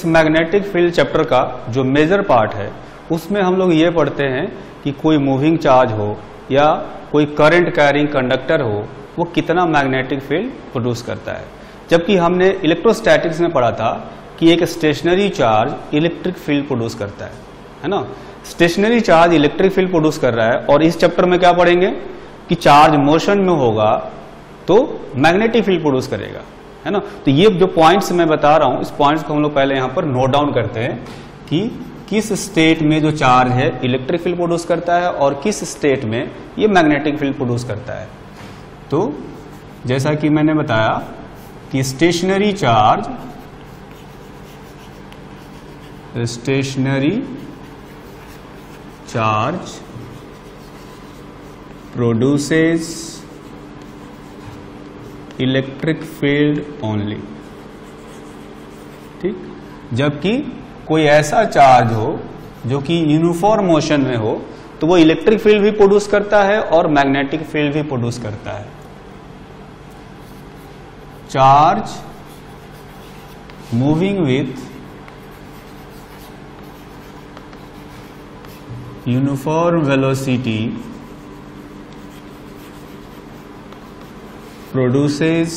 इस magnetic field chapter का जो मेजर पार्ट है, उसमें हम लोग ये पढ़ते हैं कि कोई मूविंग चार्ज हो या कोई करंट कैरिंग कंडक्टर हो, वो कितना मैग्नेटिक फ़ील्ड प्रोड्यूस करता है। जबकि हमने इलेक्ट्रोस्टैटिक्स में पढ़ा था कि एक stationary charge electric field produce करता है है ना? Stationary charge electric field produce कर रहा है और इस चैप्टर में क्या पढ़ेंगे कि चार्ज मोशन में होगा तो मैग्नेटिक फ़ील्ड प्रोड्यूस करेगा। है ना? तो ये जो पॉइंट्स मैं बता रहा हूँ, इस पॉइंट्स को हम लोग पहले यहाँ पर नोट डाउन करते हैं कि किस स्टेट में जो चार्ज है इलेक्ट्रिक फ़ील्ड प्रोड्यूस करता है और किस स्टेट में ये मैग्नेटिक फ़ील्ड प्रोड्यूस करता है। तो जैसा कि मैंने बताया कि stationary charge stationary charge produces electric field only ठीक? जबकि कोई ऐसा चार्ज हो, जो कि यूनिफॉर्म मोशन में हो तो वो इलेक्ट्रिक फ़ील्ड भी प्रोड्यूस करता है और मैग्नेटिक फ़ील्ड भी प्रोड्यूस करता है। Charge moving with uniform velocity produces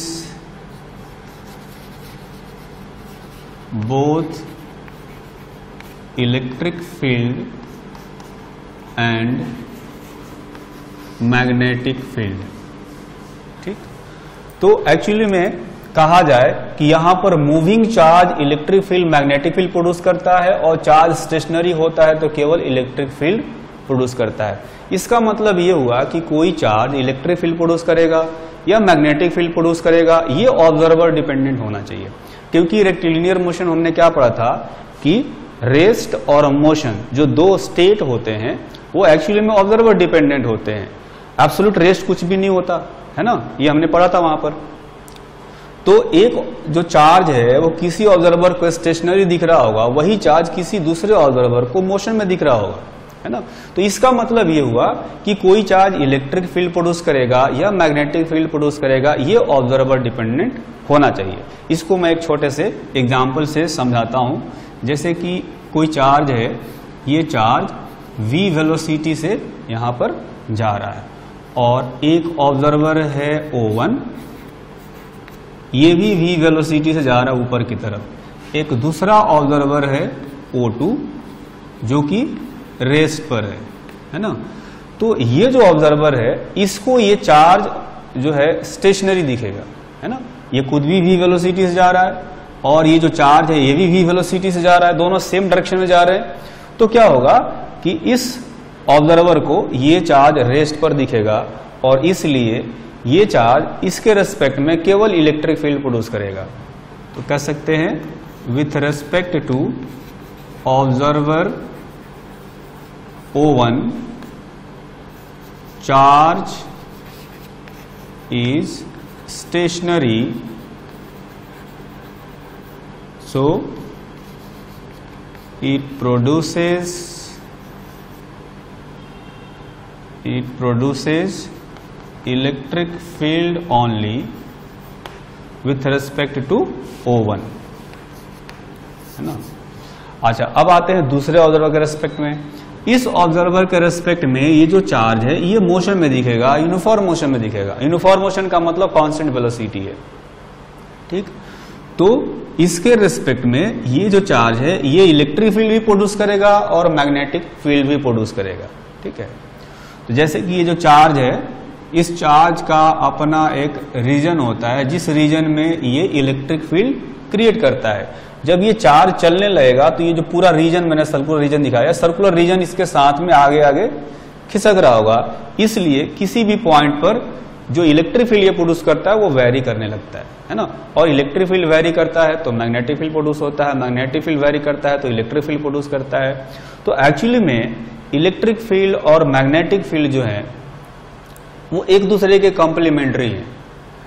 both electric field and magnetic field ठीक? तो एक्चुअली में कहा जाए कि यहाँ पर moving charge electric field magnetic field produce करता है और चार्ज स्टेशनरी होता है तो केवल इलेक्ट्रिक फ़ील्ड प्रोड्यूस करता है। इसका मतलब यह हुआ कि कोई चार्ज इलेक्ट्रिक फ़ील्ड प्रोड्यूस करेगा। या मैग्नेटिक फ़ील्ड प्रोड्यूस करेगा, ये ऑब्जर्वर डिपेंडेंट होना चाहिए। क्योंकि रेक्टिलिनियर मोशन हमने क्या पढ़ा था कि रेस्ट और मोशन जो दो स्टेट होते हैं, वो एक्चुअली में ऑब्जर्वर डिपेंडेंट होते हैं। एब्सोल्यूट रेस्ट कुछ भी नहीं होता, है ना? ये हमने पढ़ा था वहाँ पर। तो एक जो चार्ज है, वो किसी ऑब्जर्वर को स्टेशनरी दिख रहा होगा, वही चार्ज किसी दूसरे ऑब्जर्वर को मोशन में दिख रहा होगा। है ना? तो इसका मतलब ये हुआ कि कोई चार्ज इलेक्ट्रिक फ़ील्ड प्रोड्यूस करेगा या मैग्नेटिक फ़ील्ड प्रोड्यूस करेगा, ये ऑब्जर्वर डिपेंडेंट होना चाहिए। इसको मैं एक छोटे से एग्ज़ाम्पल से समझाता हूँ। जैसे कि कोई चार्ज है, ये चार्ज v वेलोसिटी से यहाँ पर जा रहा है और एक ऑब्जर्वर है O1 ये भी v वेलोसिटी से जा रहा है ऊपर की तरफ़। एक दूसरा ऑब्जर्वर है O2 जो कि रेस्ट पर है है ना? तो ये जो ऑब्जर्वर है, इसको ये चार्ज जो है स्टेशनरी दिखेगा, है ना? ये खुद भी वी वेलोसिटी से जा रहा है और ये जो चार्ज है, ये भी वी वेलोसिटी से जा रहा है, दोनों सेम डायरेक्शन में जा रहे हैं। तो क्या होगा कि इस ऑब्जर्वर को ये चार्ज रेस्ट पर दिखेगा और इसलिए ये चार्ज इसके रेस्पेक्ट में केवल इलेक्ट्रिक फ़ील्ड प्रोड्यूस करेगा। तो कह सकते हैं with respect to observer O1 charge is stationary so it produces it produces electric field only with respect to O1 है ना अच्छा अब आते हैं दूसरे ऑब्जर्वर के रेस्पेक्ट में इस ऑब्जर्वर के रेस्पेक्ट में ये जो चार्ज है, ये मोशन में दिखेगा यूनिफॉर्म मोशन में दिखेगा। यूनिफॉर्म मोशन का मतलब कांस्टेंट वेलोसिटी है। ठीक? तो इसके रेस्पेक्ट में ये जो चार्ज है, ये इलेक्ट्रिक फ़ील्ड भी प्रोड्यूस करेगा और मैग्नेटिक फ़ील्ड भी प्रोड्यूस करेगा। ठीक है? तो जैसे कि ये जो चार्ज है, इस चार्ज का अपना एक रीजन होता है, जिस रीजन में ये इलेक्ट्रिक फ़ील्ड क्रिएट करता है। जब ये चार चलने लगेगा तो ये जो पूरा रीजन मैंने सर्कुलर रीजन दिखाया सर्कुलर रीजन इसके साथ में आगे आगे खिसक रहा होगा। इसलिए किसी भी पॉइंट पर जो इलेक्ट्रिक फ़ील्ड ये प्रोड्यूस करता है, वो वेरी करने लगता है है ना? और इलेक्ट्रिक फ़ील्ड वेरी करता है तो मैग्नेटिक फ़ील्ड प्रोड्यूस होता है। मैग्नेटिक फ़ील्ड वेरी करता है तो इलेक्ट्रिक फ़ील्ड प्रोड्यूस करता है। तो एक्चुअली में इलेक्ट्रिक फ़ील्ड और मैग्नेटिक फ़ील्ड जो है, वो एक दूसरे के कॉम्प्लीमेंट्री है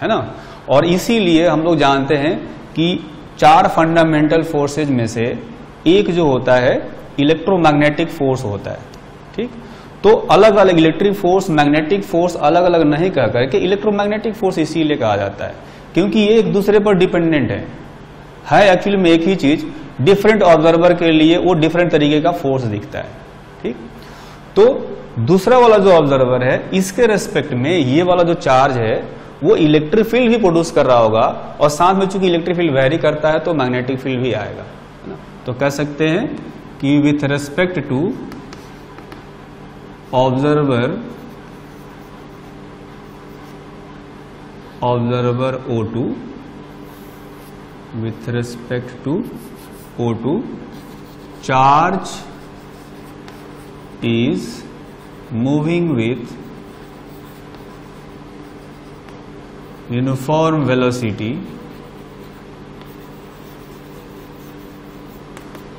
है ना? और इसीलिए हम लोग जानते हैं कि चार फंडामेंटल फोर्सेज में से एक जो होता है इलेक्ट्रोमैग्नेटिक फोर्स होता है, ठीक? तो अलग अलग इलेक्ट्रिक फोर्स मैग्नेटिक फोर्स अलग अलग नहीं कह करके इलेक्ट्रोमैग्नेटिक फोर्स इसीलिए कहा जाता है, क्योंकि ये एक दूसरे पर डिपेंडेंट है। है एक्चुअली में एक ही चीज़ डिफरेंट ऑब्जर्वर के लिए वो डिफरेंट तरीके का फोर्स दिखता है, ठीक? तो दूसरा वाला जो ऑब्जर्वर है, इसके रेस्पेक्ट में ये वाला जो चार्ज है वो इलेक्ट्रिक फ़ील्ड भी प्रोड्यूस कर रहा होगा और साथ में चूँकि इलेक्ट्रिक फ़ील्ड वेरी करता है तो मैग्नेटिक फ़ील्ड भी आएगा, है ना? तो कह सकते हैं कि with respect to observer observer O2 with respect to O2 charge is moving with uniform velocity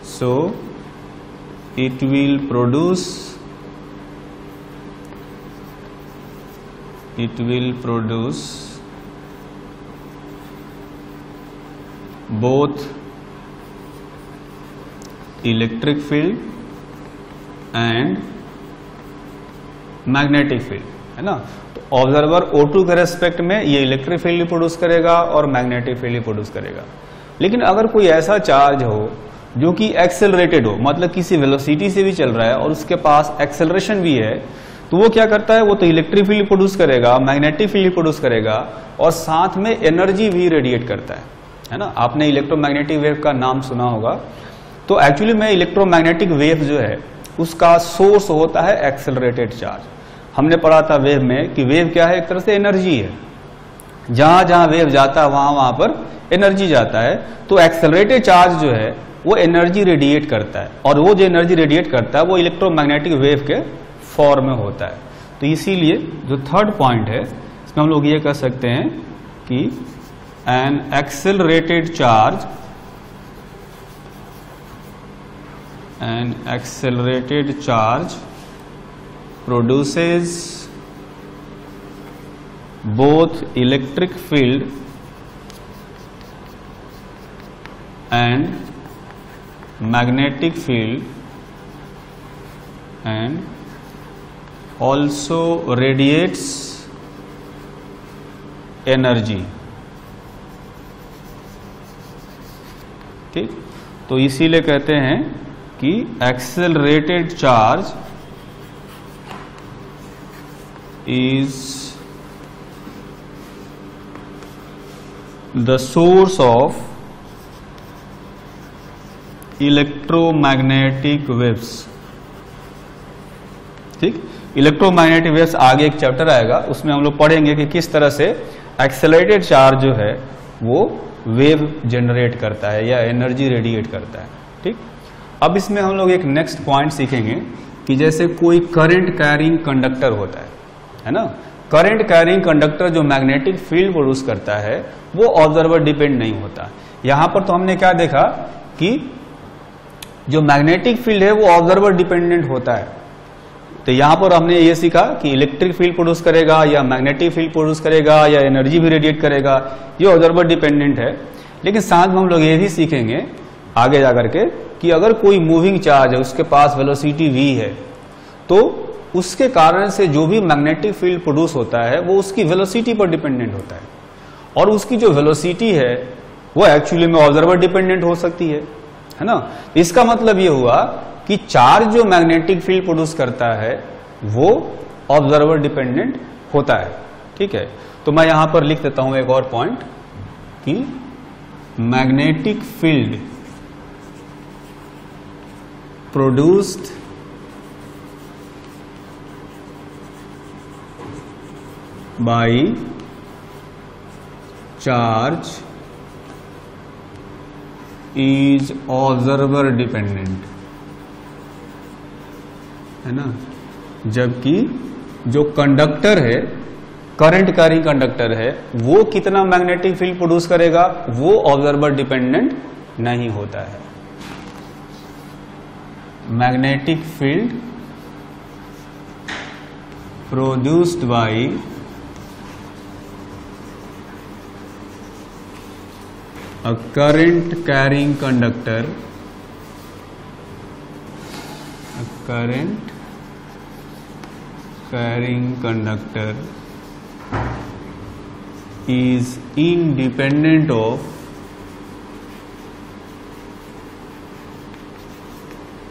so it will produce it will produce both electric field and magnetic field Enough. Observer O2 के respect में ये electric field produce करेगा और magnetic field produce करेगा। लेकिन अगर कोई ऐसा चार्ज हो, जो कि एक्सेलरेटेड हो मतलब किसी वेलोसिटी से भी चल रहा है और उसके पास एक्सेलरेशन भी है तो वो क्या करता है? वो तो इलेक्ट्रिक फ़ील्ड प्रोड्यूस करेगा मैग्नेटिक फ़ील्ड प्रोड्यूस करेगा और साथ में एनर्जी भी रेडिएट करता है। है ना? आपने इलेक्ट्रोमैग्नेटिक वेव का नाम सुना होगा। तो एक्चुअली में इलेक्ट्रोमैग्नेटिक वेव जो है, उसका सोर्स होता है एक्सेलरेटेड चार्ज हमने पढ़ा था वेव में कि वेव क्या है? एक तरह से एनर्जी है। जहाँ जहाँ वेव जाता है, वहाँ वहाँ पर एनर्जी जाता है। तो एक्सेलरेटेड चार्ज जो है, वो एनर्जी रेडिएट करता है। और वो जो एनर्जी रेडिएट करता है, वो इलेक्ट्रोमैग्नेटिक वेव के फॉर्म में होता है। तो इसीलिए जो थर्ड पॉइंट है, इसमें हम लोग ये कह सकते हैं कि an accelerated charge an accelerated charge produces both electric field and magnetic field and also radiates energy ठीक तो इसीलिए कहते हैं कि accelerated charge is the source of electromagnetic waves ठीक? इलेक्ट्रोमैग्नेटिक वेव्स आगे एक चैप्टर आएगा, उसमें हम लोग पढ़ेंगे कि किस तरह से एक्सेलरेटेड चार्ज जो है, वो वेव जनरेट करता है या एनर्जी रेडिएट करता है। ठीक? अब इसमें हम लोग एक नेक्स्ट पॉइंट सीखेंगे कि जैसे कोई करंट कैरिंग कंडक्टर होता है। है ना? करंट कैरिंग कंडक्टर जो मैग्नेटिक फ़ील्ड प्रोड्यूस करता है, वो ऑब्जर्वर डिपेंड नहीं होता। यहाँ पर तो हमने क्या देखा कि जो मैग्नेटिक फ़ील्ड है, वो ऑब्जर्वर डिपेंडेंट होता है। तो यहाँ पर हमने ये सीखा कि इलेक्ट्रिक फ़ील्ड प्रोड्यूस करेगा, या मैग्नेटिक फ़ील्ड प्रोड्यूस करेगा, या एनर्जी भी रेडिएट करेगा, ये ऑब्जर्वर डिपेंडेंट है। लेकिन साथ में हम लोग ये भी सीखेंगे आगे जाकर के कि अगर कोई मूविंग चार्ज है, उसके पास वेलोसिटी वी है तो उसके कारण से जो भी मैग्नेटिक फ़ील्ड प्रोड्यूस होता है, वो उसकी वेलोसिटी पर डिपेंडेंट होता है। और उसकी जो वेलोसिटी है, वो एक्चुअली में ऑब्जर्वर डिपेंडेंट हो सकती है है ना? इसका मतलब ये हुआ कि चार्ज जो मैग्नेटिक फ़ील्ड प्रोड्यूस करता है, वो ऑब्जर्वर डिपेंडेंट होता है। ठीक है? तो मैं यहाँ पर लिख देता हूँ एक और पॉइंट कि magnetic field produced by charge is observer dependent है ना? जबकि जो कंडक्टर है, करंट कैरिंग कंडक्टर है, वो कितना मैग्नेटिक फ़ील्ड प्रोड्यूस करेगा, वो ऑब्जर्वर डिपेंडेंट नहीं होता है। Magnetic field produced by a current carrying conductor a current carrying conductor is independent of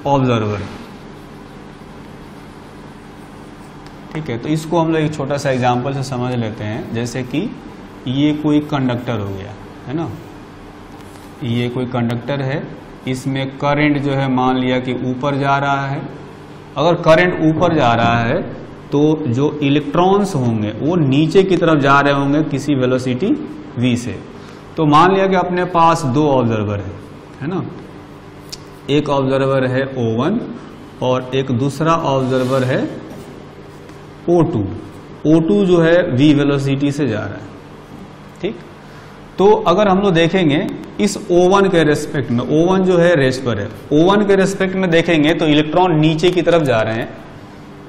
observer ठीक है तो इसको हम लोग एक छोटा सा एग्जांपल से समझ लेते हैं जैसे कि ये कोई कंडक्टर हो गया है ना ये कोई कंडक्टर है, इसमें करंट जो है मान लिया कि ऊपर जा रहा है। अगर करंट ऊपर जा रहा है तो जो इलेक्ट्रॉन्स होंगे, वो नीचे की तरफ़ जा रहे होंगे किसी वेलोसिटी v से। तो मान लिया कि अपने पास दो ऑब्जर्वर है है ना? एक ऑब्जर्वर है O1 और एक दूसरा ऑब्जर्वर है O2 O2 जो है v वेलोसिटी से जा रहा है, ठीक? तो अगर हम लोग देखेंगे इस O1 के रेस्पेक्ट में O1 जो है रेस्ट पर है। O1 के रेस्पेक्ट में देखेंगे तो इलेक्ट्रॉन नीचे की तरफ़ जा रहे हैं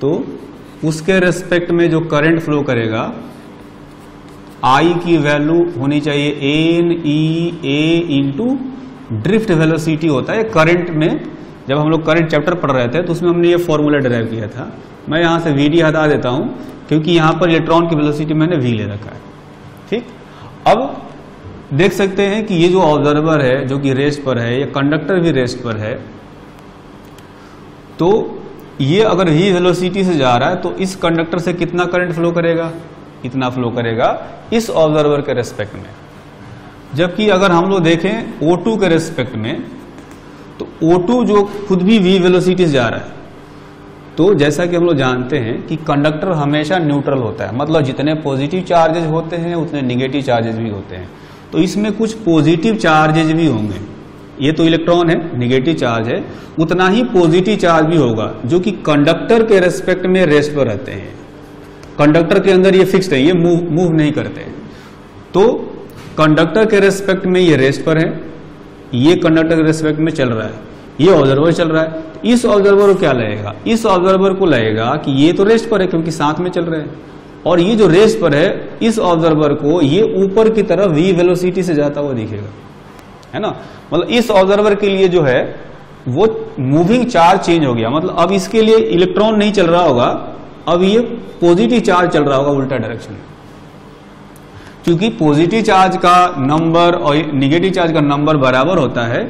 तो उसके रेस्पेक्ट में जो करंट फ्लो करेगा, I की वैल्यू होनी चाहिए n e A into drift velocity होता है करंट में। जब हम लोग करंट चैप्टर पढ़ रहे थे तो उसमें हमने ये फॉर्मूला ड्राइव किया था। मैं यहाँ से वी डी हटा देता हूँ, क्योंकि यहाँ पर इलेक्ट्रॉन की वेलोसिटी मैंने वी ले रखा है। ठीक? अब देख सकते हैं कि ये जो ऑब्जर्वर है, जो कि रेस्ट पर है, ये कंडक्टर भी रेस्ट पर है तो ये अगर वी वेलोसिटी से जा रहा है तो इस कंडक्टर से कितना करंट फ्लो करेगा? इतना फ्लो करेगा इस ऑब्जर्वर के रेस्पेक्ट में। जबकि अगर हम लोग देखें O2 के रेस्पेक्ट में तो O2 जो खुद भी वी वेलोसिटी से जा रहा है तो जैसा कि हम लोग जानते हैं कि कंडक्टर हमेशा न्यूट्रल होता है। मतलब जितने पॉजिटिव चार्जेस होते हैं, उतने निगेटिव चार्जेस भी होते हैं। तो इसमें कुछ पॉजिटिव चार्जेज भी होंगे। ये तो इलेक्ट्रॉन है निगेटिव चार्ज है। उतना ही पॉजिटिव चार्ज भी होगा, जो कि कंडक्टर के रेस्पेक्ट में रेस्ट पर रहते हैं। कंडक्टर के अंदर ये फिक्स्ड है, ये मूव मूव नहीं करते। तो कंडक्टर के रेस्पेक्ट में ये रेस्ट पर है, ये कंडक्टर के रेस्पेक्ट में चल रहा है, ये ऑब्जर्वर चल रहा है। इस ऑब्जर्वर को क्या लगेगा? इस ऑब्जर्वर को लगेगा कि ये तो रेस्ट पर है, क्योंकि साथ में चल रहे हैं। और ये जो रेस पर है, इस ऑब्जर्वर को ये ऊपर की तरफ़ वी वेलोसिटी से जाता हुआ दिखेगा। है ना? मतलब इस ऑब्जर्वर के लिए जो है, वो मूविंग चार्ज चेंज हो गया। मतलब अब इसके लिए इलेक्ट्रॉन नहीं चल रहा होगा, अब ये पॉजिटिव चार्ज चल रहा होगा उल्टा डायरेक्शन में। क्योंकि पॉजिटिव चार्ज का नंबर और निगेटिव चार्ज का नंबर बराबर होता है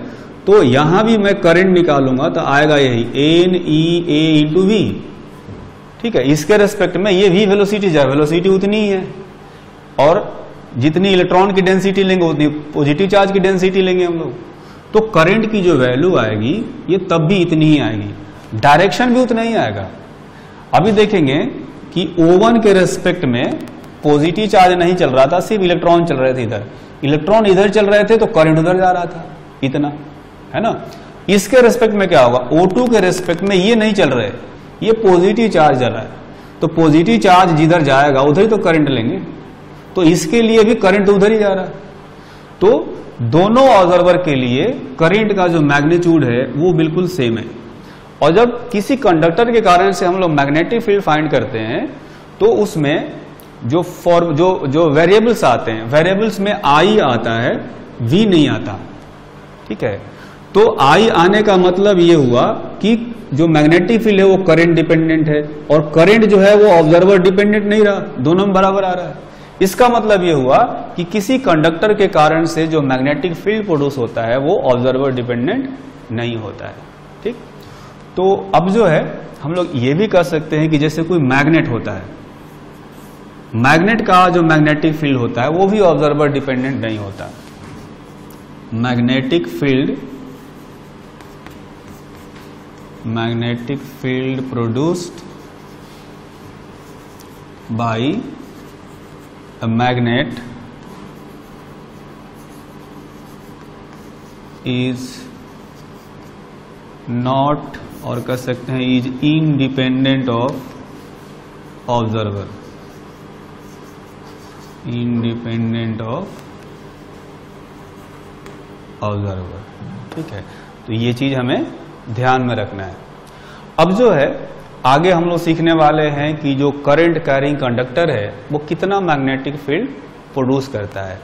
तो यहाँ भी मैं करंट निकालूँगा तो आएगा यही n e A into v ठीक है, इसके रेस्पेक्ट में ये भी वेलोसिटी जाए वेलोसिटी उतनी ही है। और जितनी इलेक्ट्रॉन की डेंसिटी लेंगे, उतनी पॉजिटिव चार्ज की डेंसिटी लेंगे हम लोग। तो करंट की जो वैल्यू आएगी, ये तब भी इतनी ही आएगी। डायरेक्शन भी उतना ही आएगा। अभी देखेंगे कि O1 के रेस्पेक्ट में पॉजिटिव चार्ज नहीं चल रहा था, सिर्फ़ इलेक्ट्रॉन चल रहे थे इधर। इलेक्ट्रॉन इधर चल रहे थे तो करंट उधर जा रहा था। इतना, है ना? इसके रेस्पेक्ट में क्या होगा? O2 के रेस्पेक्ट में ये नहीं चल रहे। ये पॉजिटिव चार्ज जा रहा है। तो पॉजिटिव चार्ज जिधर जाएगा, उधर ही तो करंट लेंगे। तो इसके लिए भी करंट उधर ही जा रहा है। तो दोनों ऑब्जर्वर के लिए करंट का जो मैग्नीट्यूड है, वो बिल्कुल सेम है। और जब किसी कंडक्टर के कारण से हम लोग मैग्नेटिक फ़ील्ड फाइंड करते हैं तो उसमें जो फॉर्म जो जो वेरिएबल्स आते हैं वेरिएबल्स में आई आता है वी नहीं आता। ठीक है? तो आई आने का मतलब ये हुआ कि जो मैग्नेटिक फ़ील्ड है वो करंट डिपेंडेंट है और करंट जो है वो ऑब्जर्वर डिपेंडेंट नहीं रहा, दोनों में बराबर आ रहा है। इसका मतलब ये हुआ कि किसी कंडक्टर के कारण से जो मैग्नेटिक फ़ील्ड प्रोड्यूस होता है वो ऑब्जर्वर डिपेंडेंट नहीं होता है, ठीक? तो अब जो है, हम लोग ये भी कर सकते हैं कि जैसे कोई मैग्नेट होता है मैग्नेट का जो मैग्नेटिक फ़ील्ड होता है वो भी ऑब्जर्वर डिपेंडेंट नहीं होता। Magnetic field magnetic field produced by a magnet is not, और कह सकते हैं is independent of observer independent of observer ठीक है? तो ये चीज़ हमें ध्यान में रखना है। अब जो है, आगे हम लोग सीखने वाले हैं कि जो करंट कैरिंग कंडक्टर है, वो कितना मैग्नेटिक फ़ील्ड प्रोड्यूस करता है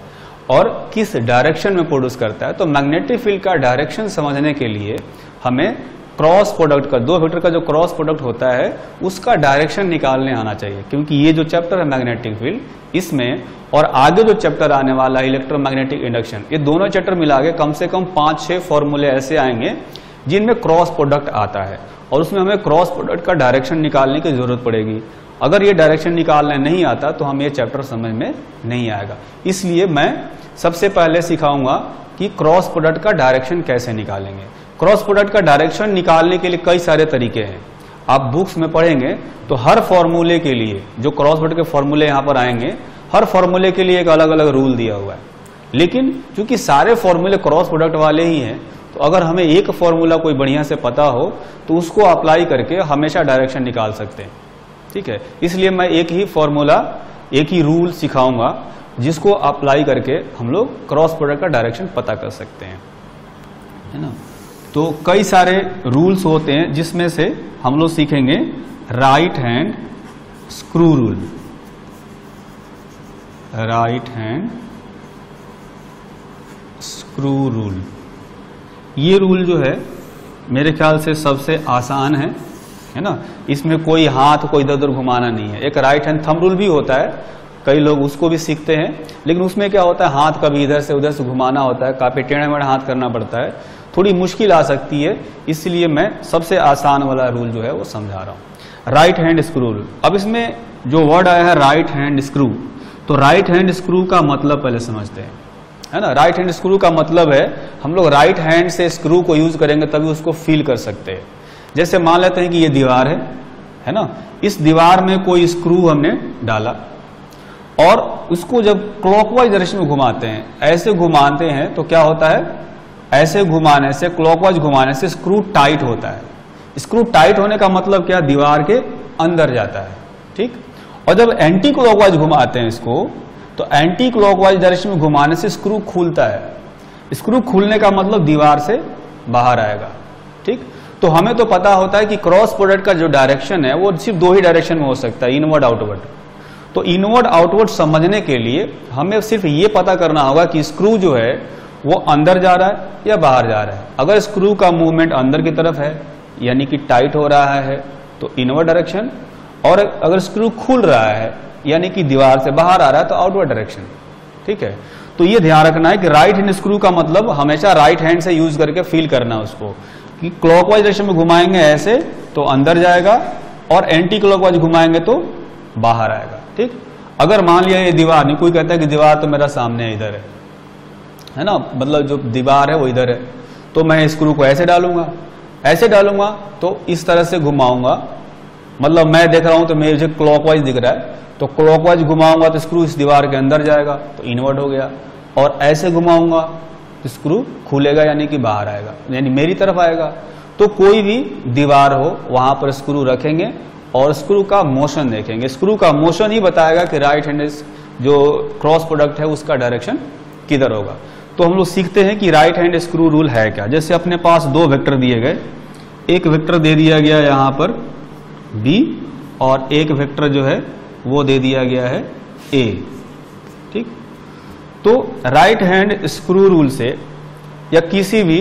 और किस डायरेक्शन में प्रोड्यूस करता है। तो मैग्नेटिक फ़ील्ड का डायरेक्शन समझने के लिए हमें क्रॉस प्रोडक्ट का, दो वेक्टर का जो क्रॉस प्रोडक्ट होता है, उसका डायरेक्शन निकालने आना चाहिए। क्योंकि ये जो चैप्टर है मैग्नेटिक फ़ील्ड इसमें और आगे जो चैप्टर आने वाला है इलेक्ट्रोमैग्नेटिक इंडक्शन ये दोनों चैप्टर मिला के कम से कम पाँच छह फॉर्मूले ऐसे आएँगे जिनमें क्रॉस प्रोडक्ट आता है और उसमें हमें क्रॉस प्रोडक्ट का डायरेक्शन निकालने की ज़रूरत पड़ेगी। अगर ये डायरेक्शन निकालना नहीं आता तो हमें ये चैप्टर समझ में नहीं आएगा। इसलिए मैं सबसे पहले सिखाऊँगा कि क्रॉस प्रोडक्ट का डायरेक्शन कैसे निकालेंगे। क्रॉस प्रोडक्ट का डायरेक्शन निकालने के लिए कई सारे तरीके हैं। आप बुक्स में पढ़ेंगे तो हर फॉर्मूले के लिए, जो क्रॉस प्रोडक्ट के फॉर्मूले यहाँ पर आएँगे, हर फॉर्मूले के लिए एक अलग अलग रूल दिया हुआ है। लेकिन चूँकि सारे फॉर्मूले क्रॉस प्रोडक्ट वाले ही हैं तो अगर हमें एक फॉर्मूला कोई बढ़िया से पता हो तो उसको अप्लाई करके हमेशा डायरेक्शन निकाल सकते हैं। ठीक है? इसलिए मैं एक ही फॉर्मूला एक ही रूल सिखाऊँगा, जिसको अप्लाई करके हम लोग क्रॉस प्रोडक्ट का डायरेक्शन पता कर सकते हैं। है ना? तो कई सारे रूल्स होते हैं, जिसमें से हम लोग सीखेंगे right hand screw rule right hand screw rule ये रूल जो है, मेरे ख्याल से सबसे आसान है है ना? इसमें कोई हाथ को इधर उधर घुमाना नहीं है। एक राइट हैंड थम रूल भी होता है, कई लोग उसको भी सीखते हैं, लेकिन उसमें क्या होता है, हाथ कभी इधर से उधर से घुमाना होता है, काफ़ी टेढ़ा मेढ़ा हाथ करना पड़ता है। थोड़ी मुश्किल आ सकती है, इसलिए मैं सबसे आसान वाला रूल जो है, वो समझा रहा हूँ। राइट हैंड स्क्रू रूल अब इसमें जो वर्ड आया है राइट हैंड स्क्रू तो राइट हैंड स्क्रू का मतलब पहले समझते हैं। है ना? राइट हैंड स्क्रू का मतलब है, हम लोग राइट हैंड से स्क्रू को यूज़ करेंगे तभी उसको फील कर सकते हैं। जैसे मान लेते हैं कि ये दीवार है है ना? इस दीवार में कोई स्क्रू हमने डाला। और उसको जब क्लॉकवाइज डायरेक्शन में घुमाते हैं, ऐसे घुमाते हैं तो क्या होता है? ऐसे घुमाने से क्लॉकवाइज घुमाने से स्क्रू टाइट होता है। स्क्रू टाइट होने का मतलब क्या? दीवार के अंदर जाता है। ठीक? और जब एंटी क्लॉकवाइज घुमाते हैं इसको तो एंटी क्लॉकवाइज डायरेक्शन में घुमाने से स्क्रू खुलता है। स्क्रू खुलने का मतलब दीवार से बाहर आएगा, ठीक? तो हमें तो पता होता है कि क्रॉस प्रोडक्ट का जो डायरेक्शन है, वो सिर्फ़ दो ही डायरेक्शन में हो सकता है इनवर्ड आउटवर्ड तो इनवर्ड आउटवर्ड समझने के लिए हमें सिर्फ़ ये पता करना होगा कि स्क्रू जो है, वो अंदर जा रहा है या बाहर जा रहा है। अगर स्क्रू का मूवमेंट अंदर की तरफ़ है, यानी कि टाइट हो रहा है तो इनवर्ड डायरेक्शन और अगर स्क्रू खुल रहा है यानी कि दीवार से बाहर आ रहा है तो आउटवर्ड डायरेक्शन ठीक है? तो ये ध्यान रखना है कि राइट हैंड स्क्रू का मतलब हमेशा राइट हैंड से यूज़ करके फील करना है उसको। कि क्लॉकवाइज डायरेक्शन में घुमाएँगे ऐसे तो अंदर जाएगा और एंटी क्लॉकवाइज घुमाएँगे तो बाहर आएगा। ठीक? अगर मान लिया ये दीवार, नहीं, कोई कहता है कि दीवार तो मेरा सामने इधर है। है ना? मतलब जो दीवार है वो इधर है। तो मैं स्क्रू को ऐसे डालूँगा। ऐसे डालूँगा तो इस तरह से घुमाऊँगा। मतलब मैं देख रहा हूँ तो मुझे क्लॉकवाइज दिख रहा है। तो क्लॉकवाइज घुमाऊँगा तो स्क्रू इस दीवार के अंदर जाएगा तो इनवर्ट हो गया। और ऐसे घुमाऊँगा तो स्क्रू खुलेगा यानी कि बाहर आएगा, यानी मेरी तरफ़ आएगा। तो कोई भी दीवार हो, वहाँ पर स्क्रू रखेंगे और स्क्रू का मोशन देखेंगे। स्क्रू का मोशन ही बताएगा कि राइट हैंड जो क्रॉस प्रोडक्ट है, उसका डायरेक्शन किधर होगा। तो हम लोग सीखते हैं कि राइट हैंड स्क्रू रूल है क्या। जैसे अपने पास दो वेक्टर दिए गए, एक वेक्टर दे दिया गया यहाँ पर बी और एक वेक्टर जो है, वो दे दिया गया है ए ठीक? तो राइट हैंड स्क्रू रूल से या किसी भी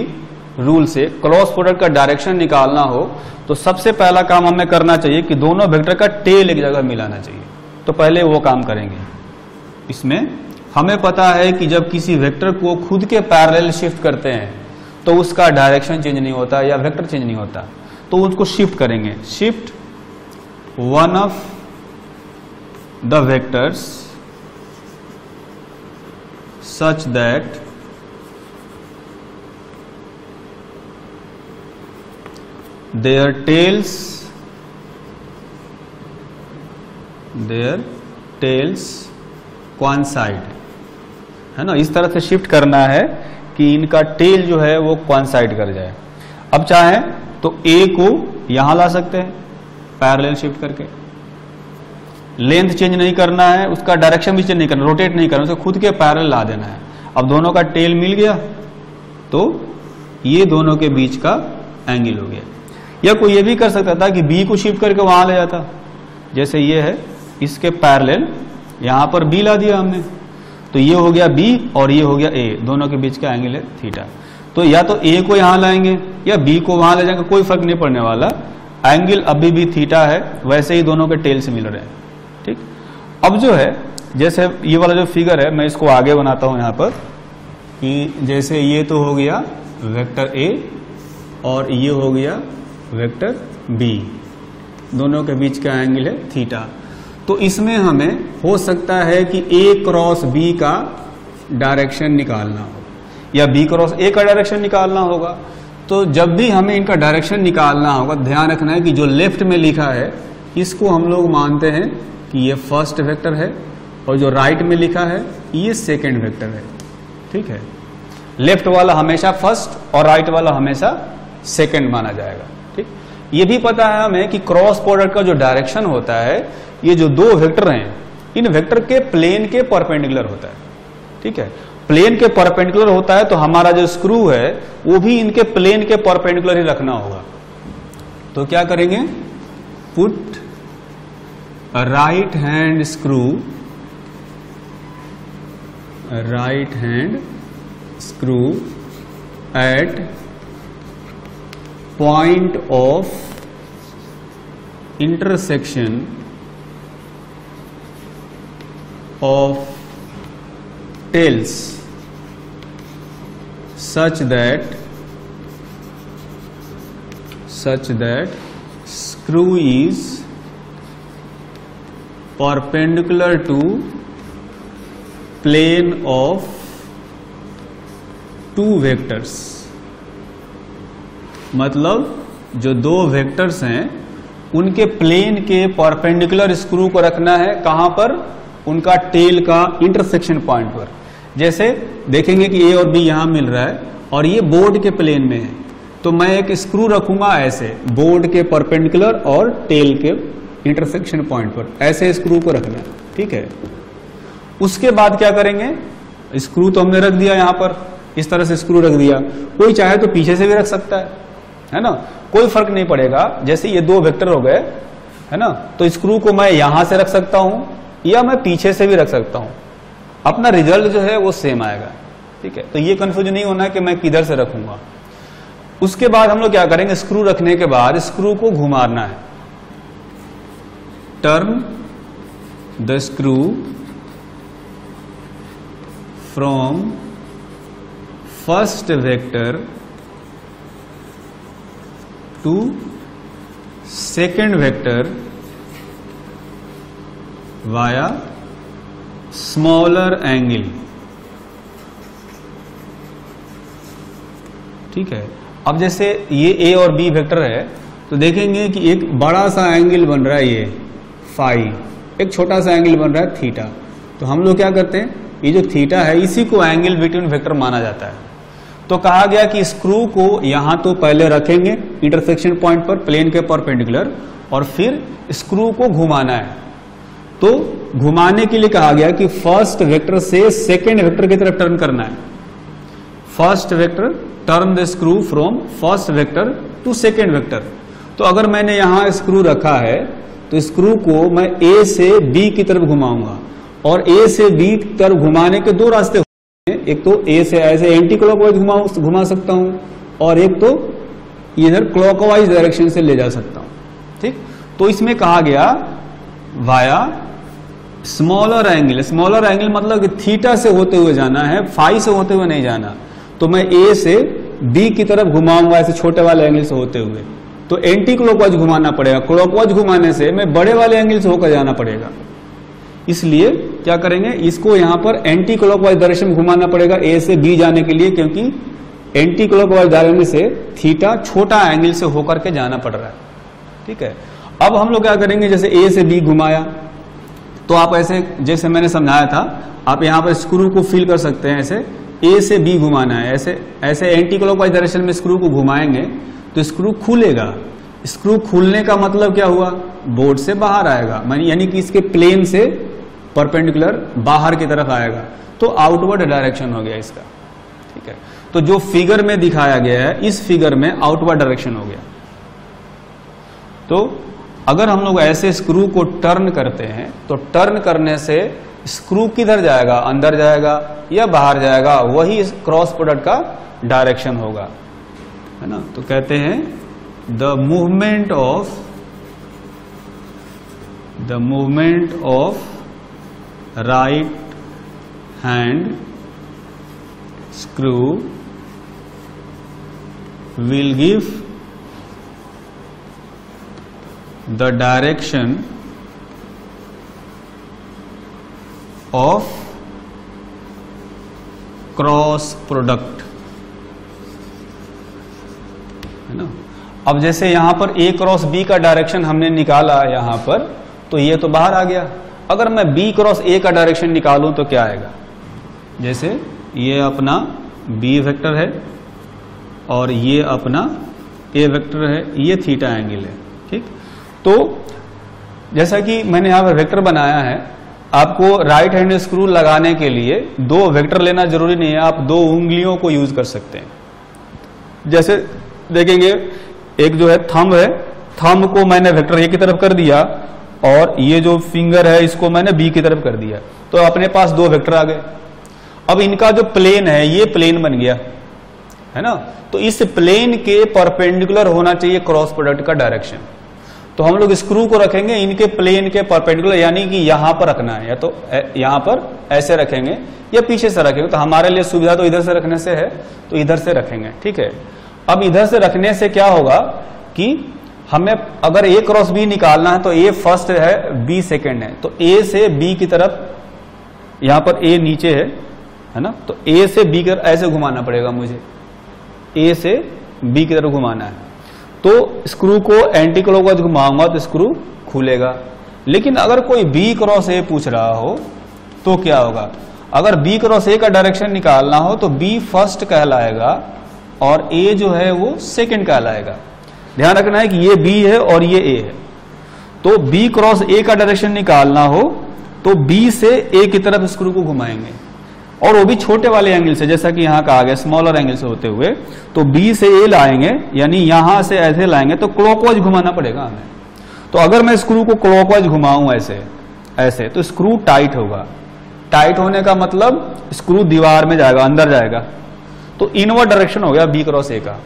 रूल से क्रॉस प्रोडक्ट का डायरेक्शन निकालना हो तो सबसे पहला काम हमें करना चाहिए कि दोनों वेक्टर का टेल एक जगह मिलाना चाहिए। तो पहले वो काम करेंगे। इसमें हमें पता है कि जब किसी वेक्टर को खुद के पैरेलल शिफ्ट करते हैं तो उसका डायरेक्शन चेंज नहीं होता या वेक्टर चेंज नहीं होता। तो उसको शिफ्ट करेंगे। Shift one of the vectors such that their tails their tails coincide. है ना? इस तरह से शिफ्ट करना है कि इनका टेल जो है वो कॉन्साइड कर जाए। अब चाहे तो ए को यहाँ ला सकते हैं। पैरेलल शिफ्ट करके। लेंथ चेंज नहीं करना है, उसका डायरेक्शन भी चेंज नहीं करना रोटेट नहीं करना, उसे खुद के पैरल ला देना है। अब दोनों का टेल मिल गया तो ये दोनों के बीच का एंगल हो गया। या कोई ये भी कर सकता था कि बी को शिफ्ट करके वहाँ ले जाता। जैसे ये है, इसके पैरेलल यहाँ पर बी ला दिया हमने। तो ये हो गया बी और ये हो गया ए दोनों के बीच का एंगल है थीटा तो या तो ए को यहाँ लाएँगे, या बी को वहाँ ले जाएँगे, कोई फ़र्क नहीं पड़ने वाला। एंगल अभी भी थीटा है, वैसे ही दोनों के टेल से मिल रहे हैं, ठीक? अब जो है, जैसे ये वाला जो फिगर है, मैं इसको आगे बनाता हूँ यहाँ पर, कि जैसे ये तो हो गया वेक्टर ए और ये हो गया वेक्टर बी दोनों के बीच का एंगल है थीटा तो इसमें हमें हो सकता है कि ए क्रॉस बी का डायरेक्शन निकालना हो, या बी क्रॉस ए का डायरेक्शन निकालना होगा। तो जब भी हमें इनका डायरेक्शन निकालना होगा, ध्यान रखना है कि जो लेफ़्ट में लिखा है, इसको हम लोग मानते हैं कि ये फ़र्स्ट वेक्टर है और जो राइट में लिखा है, ये सेकेंड वेक्टर है। ठीक है? लेफ़्ट वाला हमेशा फ़र्स्ट और राइट वाला हमेशा सेकेंड माना जाएगा। ठीक? ये भी पता है हमें कि क्रॉस प्रोडक्ट का जो डायरेक्शन होता है, ये जो दो वेक्टर हैं, इन वेक्टर के प्लेन के परपेंडिकुलर होता है। ठीक है? प्लेन के परपेंडिकुलर होता है तो हमारा जो स्क्रू है, वो भी इनके प्लेन के परपेंडिकुलर ही रखना होगा। तो क्या करेंगे? Put right hand screw right hand screw at point of intersection of tails such that such that screw is perpendicular to plane of two vectors. मतलब जो दो वेक्टर्स हैं, उनके प्लेन के परपेंडिकुलर स्क्रू को रखना है, कहाँ पर? उनका टेल का इंटरसेक्शन पॉइंट पर। जैसे देखेंगे कि ए और बी यहाँ मिल रहा है और ये बोर्ड के प्लेन में है। तो मैं एक स्क्रू रखूँगा ऐसे, बोर्ड के परपेंडिकुलर और टेल के इंटरसेक्शन पॉइंट पर। ऐसे स्क्रू को रखना, ठीक है? उसके बाद क्या करेंगे? स्क्रू तो हमने रख दिया यहाँ पर, इस तरह से स्क्रू रख दिया। कोई चाहे तो पीछे से भी रख सकता है है ना? कोई फ़र्क नहीं पड़ेगा, जैसे ये दो वेक्टर हो गए, है ना? तो स्क्रू को मैं यहाँ से रख सकता हूँ या मैं पीछे से भी रख सकता हूँ। अपना रिज़ल्ट जो है वो सेम आएगा। ठीक है? तो ये कंफ्यूज नहीं होना कि मैं किधर से रखूँगा। उसके बाद हम लोग क्या करेंगे? स्क्रू रखने के बाद स्क्रू को घुमाना है। Turn the screw from first vector to second vector via smaller angle ठीक है? अब जैसे ये ए और बी वेक्टर है तो देखेंगे कि एक बड़ा सा एंगल बन रहा है ये फाई एक छोटा सा एंगल बन रहा है थीटा तो हम लोग क्या करते हैं? ये जो थीटा है, इसी को एंगल बिटवीन वेक्टर माना जाता है। तो कहा गया कि स्क्रू को यहाँ तो पहले रखेंगे इंटरसेक्शन पॉइंट पर प्लेन के परपेंडिकुलर और फिर स्क्रू को घुमाना है। तो घुमाने के लिए कहा गया कि फ़र्स्ट वेक्टर से सेकेंड वेक्टर की तरफ़ टर्न करना है। First vector turn the screw from first vector to second vector तो अगर मैंने यहाँ स्क्रू रखा है तो स्क्रू को मैं ए से बी की तरफ़ घुमाऊँगा और ए से बी की तरफ़ घुमाने के दो रास्ते हैं एक तो ए से ऐसे एंटी क्लॉकवाइज घुमा सकता हूँ और एक तो इधर क्लॉकवाइज डायरेक्शन से ले जा सकता हूँ। ठीक? तो इसमें कहा गया via smaller angle smaller angle मतलब कि थीटा से होते हुए जाना है फाइव से होते हुए नहीं जाना। तो मैं ए से बी की तरफ़ घुमाऊँगा ऐसे छोटे वाले एंगल से होते हुए। तो एंटी क्लॉकवाइज घुमाना पड़ेगा। क्लॉकवाइज घुमाने से मैं बड़े वाले एंगल से होकर जाना पड़ेगा। इसलिए क्या करेंगे? इसको यहाँ पर एंटी क्लॉकवाइज डायरेक्शन घुमाना पड़ेगा ए से बी जाने के लिए, क्योंकि एंटी क्लॉकवाइज डायरेक्शन से थीटा छोटा एंगल से होकर के जाना पड़ रहा है। ठीक है? अब हम लोग क्या करेंगे? जैसे ए से बी घुमाया। तो आप ऐसे, जैसे मैंने समझाया था, आप यहाँ पर स्क्रू को फील कर सकते हैं ऐसे ए से बी घुमाना है, ऐसे ऐसे एंटी क्लॉकवाइज डायरेक्शन में स्क्रू को घुमाएँगे तो स्क्रू खुलेगा। स्क्रू खुलने का मतलब क्या हुआ? बोर्ड से बाहर आएगा यानी कि इसके प्लेन से परपेंडिकुलर बाहर की तरफ़ आएगा। तो आउटवर्ड डायरेक्शन हो गया इसका, ठीक है? तो जो फिगर में दिखाया गया है, इस फिगर में आउटवर्ड डायरेक्शन हो गया। तो अगर हम लोग ऐसे स्क्रू को टर्न करते हैं तो टर्न करने से स्क्रू किधर जाएगा? अंदर जाएगा या बाहर जाएगा? वही क्रॉस प्रोडक्ट का डायरेक्शन होगा। है ना? तो कहते हैं the movement of the movement of right hand screw will give the direction of cross product है ना? अब जैसे यहाँ पर ए क्रॉस बी का डायरेक्शन हमने निकाला यहाँ पर तो ये तो बाहर आ गया। अगर मैं बी क्रॉस ए का डायरेक्शन निकालूं तो क्या आएगा? जैसे ये अपना बी वेक्टर है और ये अपना ए वेक्टर है, ये थीटा एंगल है, ठीक? तो जैसा कि मैंने यहाँ पर वेक्टर बनाया है, आपको राइट हैंड स्क्रू लगाने के लिए दो वेक्टर लेना ज़रूरी नहीं है, आप दो उंगलियों को यूज़ कर सकते हैं। जैसे देखेंगे, एक जो है थंब है थंब को मैंने वेक्टर ए की तरफ़ कर दिया और ये जो फिंगर है, इसको मैंने बी की तरफ़ कर दिया। तो अपने पास दो वेक्टर आ गए। अब इनका जो प्लेन है, ये प्लेन बन गया, है ना? तो इस प्लेन के परपेंडिकुलर होना चाहिए क्रॉस प्रोडक्ट का डायरेक्शन तो हम लोग स्क्रू को रखेंगे, इनके प्लेन के परपेंडिकुलर यानी कि यहाँ पर रखना है, या तो यहाँ पर ऐसे रखेंगे, या पीछे से रखेंगे। तो हमारे लिए सुविधा तो इधर से रखने से है तो इधर से रखेंगे, ठीक है? अब इधर से रखने से क्या होगा कि हमें अगर ए क्रॉस बी निकालना है तो ए फ़र्स्ट है बी सेकेंड है। तो ए से बी की तरफ़, यहाँ पर ए नीचे है है ना? तो ए से बी कर ऐसे घुमाना पड़ेगा मुझे। ए से बी की तरफ़ घुमाना है। तो स्क्रू को एंटी क्लॉकवाइज घुमाऊँगा तो स्क्रू खुलेगा। लेकिन अगर कोई बी क्रॉस ए पूछ रहा हो तो क्या होगा? अगर बी क्रॉस ए का डायरेक्शन निकालना हो तो बी फ़र्स्ट कहलाएगा और ए जो है वो सेकंड कहलाएगा। ध्यान रखना है कि ये बी है और ये ए है। तो बी क्रॉस ए का डायरेक्शन निकालना हो तो बी से ए की तरफ़ स्क्रू को घुमाएँगे। और वो भी छोटे वाले एंगल से, जैसा कि यहाँ कहा गया स्मॉलर एंगल से होते हुए तो बी से ए लाएँगे, यानी यहाँ से ऐसे लाएँगे तो क्लॉकवाइज घुमाना पड़ेगा हमें। तो अगर मैं स्क्रू को क्लॉकवाइज घुमाऊं ऐसे ऐसे तो स्क्रू टाइट होगा। टाइट होने का मतलब स्क्रू दीवार में जाएगा, अंदर जाएगा। तो इनवर्ड डायरेक्शन हो गया बी क्रॉस ए का।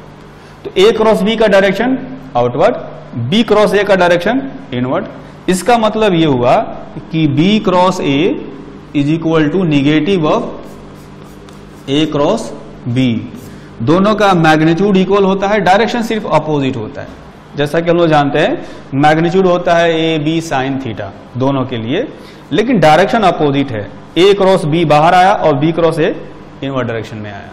तो ए क्रॉस बी का direction outward B cross A का डायरेक्शन इनवर्ड इसका मतलब यह हुआ कि B cross A is equal to negative of A cross B दोनों का मैग्नीट्यूड इक्वल होता है डायरेक्शन सिर्फ़ अपोजिट होता है। जैसा कि हम लोग जानते हैं मैग्नीट्यूड होता है ए बी साइन थीटा दोनों के लिए। लेकिन डायरेक्शन अपोजिट है। ए क्रॉस बी बाहर आया और B cross A invert direction में आया।